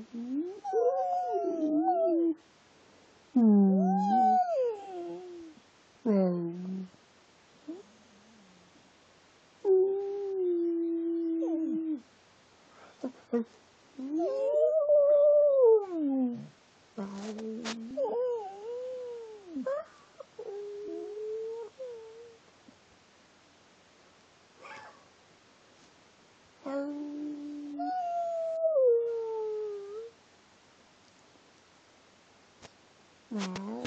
Mm-hmm. 음.